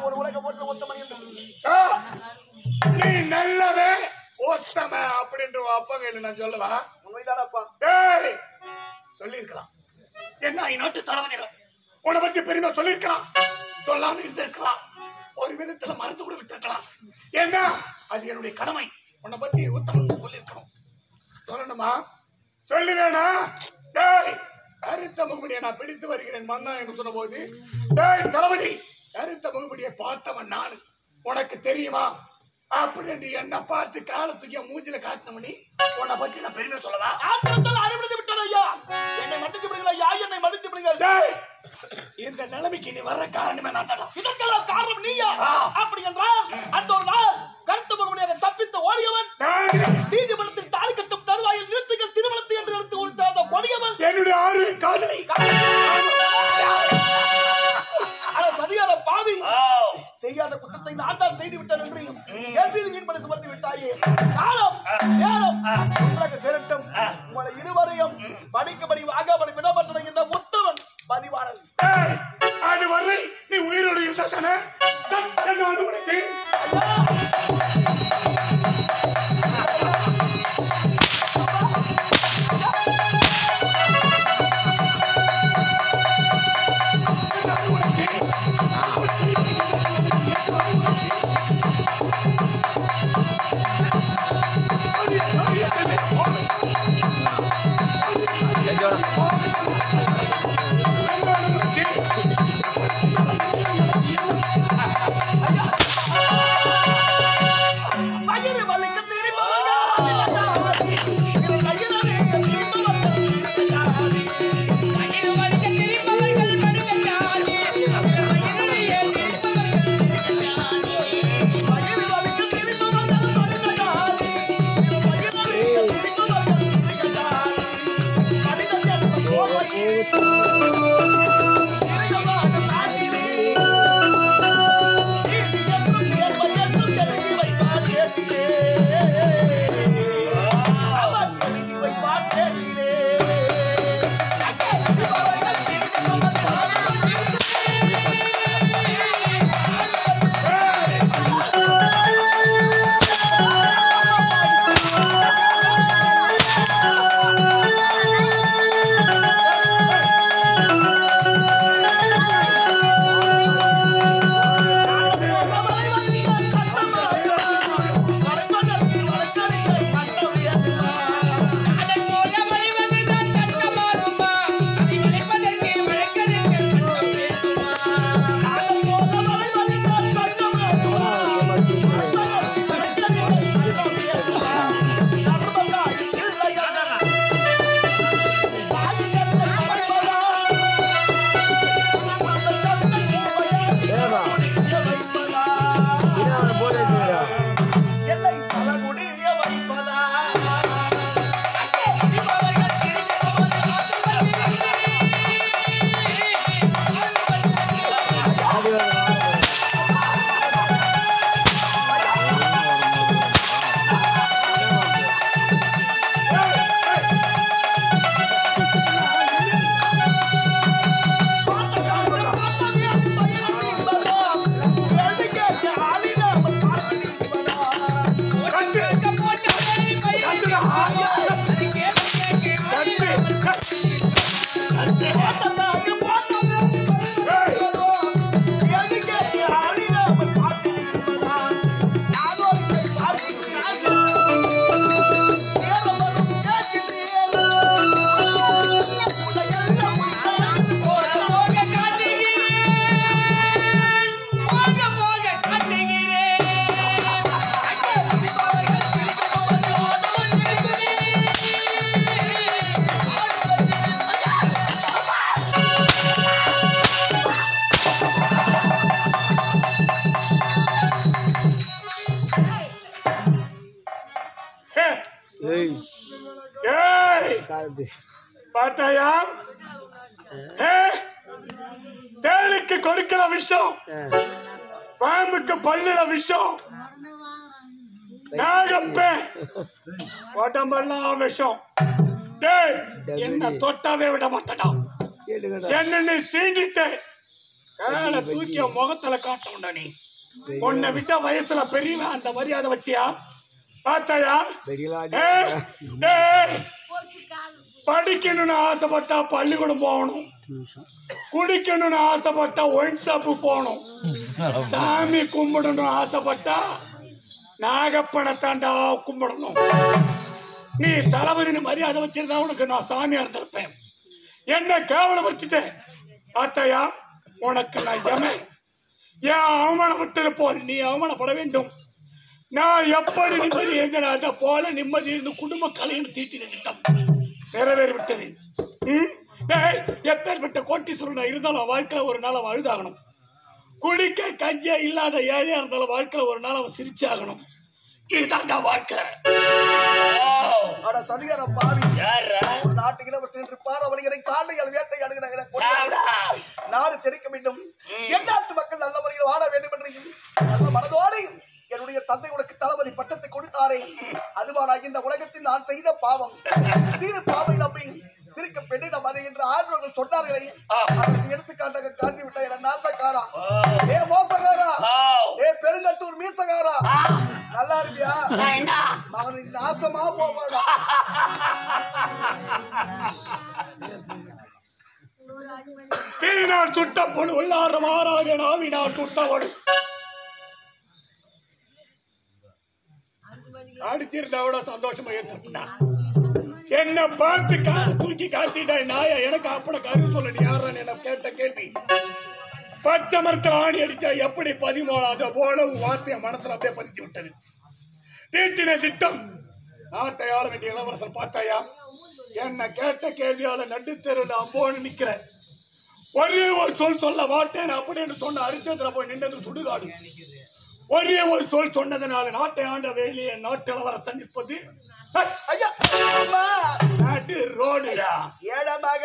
ஒரு உலக ஓட்ட ஒத்தமன் என்று ஆ, நீ நல்லவே ஓத்தம அப்படின்ற உன் அப்பா கையில நான் சொல்லவா? உண்மைதானப்பா. டேய் சொல்லியிருக்கலாம். என்ன நாட்டு தளபதிகள்? உன்னை பத்தி பெருமை சொல்லியிருக்கலாம். சொல்லாம இருந்திருக்கலாம். ஒரு விதத்துல மறந்து கூட விட்டிருக்கலாம். ஏன்னா அது என்னுடைய கடமை. உன்னை பத்தி உத்தமன் சொல்லியிருக்கணும். சொல்லணுமா? சொல்லுவேனா? டேய் முகமுடியை நான் பிடித்து வருகிறேன் மன்னா என்று சொன்ன போது டேய் தளபதி கருத்த முகமுடியை பார்த்தவன் நான். உனக்கு தெரியுமா? அப்படின்னு என்ன பார்த்து காலை தூக்கி மூஞ்சில காட்டினவனி உன்னை பத்தி நான் பெருமை சொல்லவா? ஆத்திரத்தால் அனுமதி விட்டன ஐயா. என்னை மன்னித்து விடுங்கள் ஐயா என்னை மன்னித்து விடுங்கள். இந்த நிலைமைக்கு நீ வர்ற காரணமே நான் தாடா இதற்கெல்லாம் காரணம் நீயா. அப்படி என்றால் அந்த ஒரு நாள் கருத்து மறுபடியாக தப்பித்து ஓடியவன் நீதிமன்றத்தில் தாலி கட்டும் தருவாயில் நிறுத்துங்கள் திருமணத்தை என்று எடுத்து கொடுத்த அந்த கொடியவன். என்னுடைய ஆறு காதலி. குற்றத்தை நான் தான் செய்து விட்டேன் என்று என் மீது வீண்படி சுமத்தி விட்டாயே காலம் நேரம் ஒன்றாக சேரட்டும். உங்களை இருவரையும் படிக்கபடி வாகாமலை விடப்பட்டன என்ற உத்தவன் பதிவாளன். அது வரை நீ உயிரோடு இருந்தா தானே? என்ன அனுமதித்து? பார்த்தாயா? ஏ, தேளுக்கு கொடுக்கிற விஷம் பாம்புக்கு பல்லுல விஷம் நாகப்பே. உடம்பெல்லாம் விஷம். என்ன தொட்டாவே விட மாட்டடா. என்ன சீண்டிட்டு காலை தூக்கி அவன் முகத்துல காட்டணும்டா நீ. உன்னை விட்ட வயசுல பெரியவன் அந்த மரியாதை வச்சியா? பார்த்தாயா? படிக்கணும்னு ஆசைப்பட்டா பள்ளிக்கூடம் போகணும். குடிக்கணும்னு ஆசைப்பட்டா ஒயின் ஷாப்பு போகணும். சாமி கும்பிடணும்னு ஆசைப்பட்டா நாகப்பணத்தாண்டா கும்பிடணும். நீ தளபதினு மரியாதை வச்சிருந்தா உனக்கு நான் சாமியா இருந்திருப்பேன். என்ன கேவலப்படுத்திட்டேன். அத்தையா உனக்கு நான் எமன் ஏன் அவமானப்பட்டது போல் நீ அவமானப்பட வேண்டும். நான் எப்படி நிம்மதி எங்க அதை போல நிம்மதி இருந்து குடும்ப கலையின் தீட்டின திட்டம் நிறைவேறி விட்டது ம்? டேய், எப்பேற்பட்ட கோட்டீஸ்வரனா இருந்தாலும் வாழ்க்கையில ஒரு நாள் அவன் அழுதாகணும். குடிக்க கஞ்சியா இல்லாத ஏழையா இருந்தாலும் வாழ்க்கையில ஒரு நாள் அவன் சிரிச்சாகணும். இதுதான்டா வாழ்க்கை. அட சதிகார பாவி. யாரா ஒரு நாட்டு இளவரசன் இருப்பார். அவர்களை காலைகள் வேட்டையாடுகிறார்கள் சாவுடா. நாடு செழிக்க வேண்டும். என் நாட்டு மக்கள் நல்ல முறையில் வாழ வேண்டும் என்று மனதோடு உன்னுடைய தந்தை உனக்கு தளபதி பட்டத்தை கொடுத்தாரே. அதுவானா இந்த உலகத்தில் நான் செய்த பாவம். சிறு பாவை நம்பி சிரிக்க பெண்ணிடம் அது என்று ஆர்வங்கள் சொன்னார்களே. அதற்கு எடுத்துக்காட்டாக காட்டி விட்ட என நாசக்காரா ஏ மோசகாரா. ஏ பெருங்கட்டூர் மீசகாரா. நல்லா இருக்கியா? மகன் நாசமா போவாடா. தீனால் சுட்ட பொண்ணு உள்ளார மாறாக நாவினா சுட்டவடு அடித்திருந்தா விட சந்தோஷமா ஏற்றுட்டா என்ன பார்த்து கா தூக்கி காட்டிட்டா நாயா எனக்கு அப்பட கரு சொல்ல யாருன்னு என்ன கேட்ட கேள்வி. பச்சை மரத்தில் ஆணி அடிச்சா எப்படி பதிமூணாத அதை போல வார்த்தைய மனசுல அப்படியே பதிச்சு விட்டது. தீட்டின திட்டம். நாட்டை ஆள வேண்டிய இளவரசர் பார்த்தாயா? என்ன கேட்ட கேள்வியால நடுத்தெருவில் அம்போன்னு நிக்கிறேன். ஒரே ஒரு சொல் சொல்ல மாட்டேன் அப்படின்னு சொன்ன அரிச்சந்திர போய் நின்றது சுடுகாடு. ஒரே ஒரு சொல் சொன்னதனால நாட்டை ஆண்ட வேலையை நாட்டு இளவரசன் ஐயா. நாட்டு ரோடுடா ஏடமாக